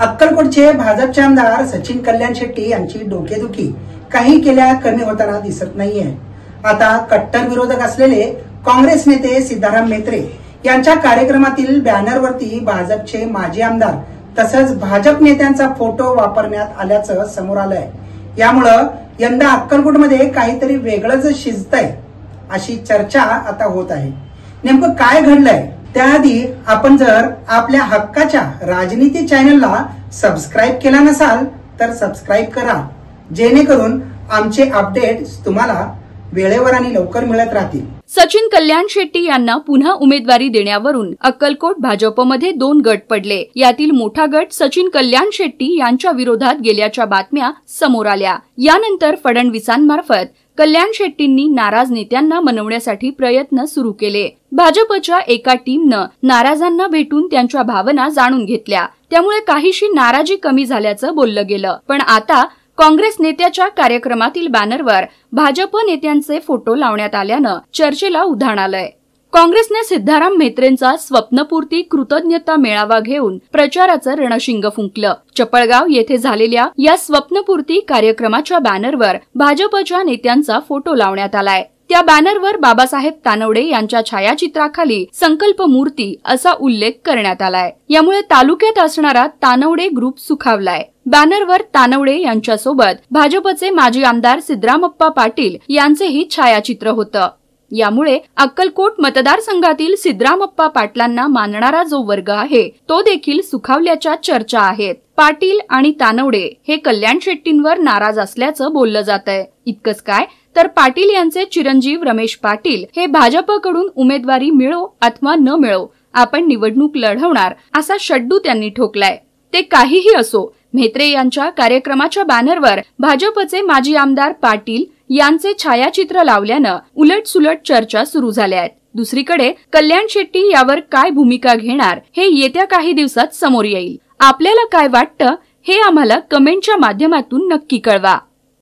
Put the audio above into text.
अक्कलकोटचे भाजपचे आमदार सचिन कल्याण शेट्टी यांची डोकेदुखी. काही केल्या कमी होताना दिसत नाहीये. आता कट्टर विरोधक असलेले काँग्रेस नेते सिद्धाराम मेत्रे यांच्या कार्यक्रमातील बॅनरवरती भाजपचे माजी आमदार तसंच भाजप नेत्यांचा फोटो वापरण्यात आल्याचं समोर आलंय. यामुळं यंदा अक्कलकोटमध्ये काहीतरी वेगळंच शिजतंय अशी चर्चा आता होत आहे. नेमकं काय घडलंय? त्याआधी आपण जर आपल्या हक्काच्या राजनीती चॅनलला सबस्क्राईब केला नसाल तर सबस्क्राईब करा. जेणेकरून आमचे अपडेट्स तुम्हाला वेळेवर आणि लवकर मिळत राहतील. सचिन कल्याण शेट्टी यांना पुन्हा उमेदवारी देण्यावरून अक्कलकोट भाजपमध्ये दोन गट पडले. यातील मोठा गट सचिन कल्याण शेट्टी यांच्या विरोधात गेल्याच्या बातम्या समोर आल्या. यानंतर फडणवीसांमार्फत कल्याण शेट्टींनी नाराज नेत्यांना मनवण्यासाठी प्रयत्न सुरू केले. भाजपच्या एका टीमनं नाराजांना भेटून त्यांच्या भावना जाणून घेतल्या. त्यामुळे काहीशी नाराजी कमी झाल्याचं बोललं गेलं. पण आता काँग्रेस नेत्याच्या कार्यक्रमातील बॅनरवर भाजप नेत्यांचे फोटो लावण्यात आल्यानं चर्चेला उधाण आलंय. काँग्रेसने सिद्धाराम म्हेत्रेंचा स्वप्नपूर्ती कृतज्ञता मेळावा घेऊन प्रचाराचं रणशिंग फुंकलं. चपळगाव येथे झालेल्या या स्वप्नपूर्ती कार्यक्रमाच्या बॅनरवर भाजपच्या नेत्यांचा फोटो लावण्यात आलाय. त्या बॅनरवर बाबासाहेब तानवडे यांच्या छायाचित्राखाली संकल्प मूर्ती असा उल्लेख करण्यात आलाय. यामुळे तालुक्यात असणारा तानवडे ग्रुप सुखावलाय. बॅनरवर तानवडे यांच्यासोबत भाजपचे माजी आमदार सिद्धरामप्पा पाटील यांचेही छायाचित्र होतं. यामुळे अक्कलकोट मतदारसंघातील सिद्धरामप्पा पाटलांना मानणारा जो वर्ग आहे तो देखील सुखावल्याच्या चर्चा आहेत. पाटील आणि तानवडे हे कल्याण शेट्टींवर नाराज असल्याचं बोललं जात आहे इतकंच काय तर पाटील यांचे चिरंजीव रमेश पाटील हे भाजपकडून उमेदवारी मिळो अथवा न मिळो आपण निवडणूक लढवणार असा शड्डू त्यांनी ठोकलाय. ते काहीही असो म्हेत्रे यांच्या कार्यक्रमाच्या बॅनरवर भाजपचे माजी आमदार पाटील यांचे छायाचित्र लावल्यानं उलट सुलट चर्चा सुरू झाल्या आहेत. दुसरीकडे कल्याण शेट्टी यावर काय भूमिका घेणार हे येत्या काही दिवसात समोर येईल. आपल्याला काय वाटतं हे आम्हाला कमेंटच्या माध्यमातून नक्की कळवा.